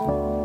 you